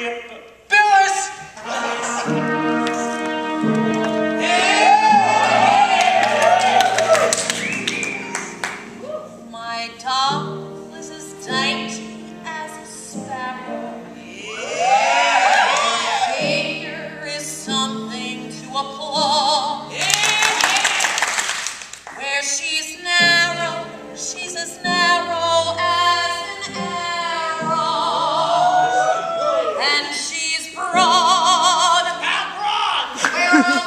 appropriate.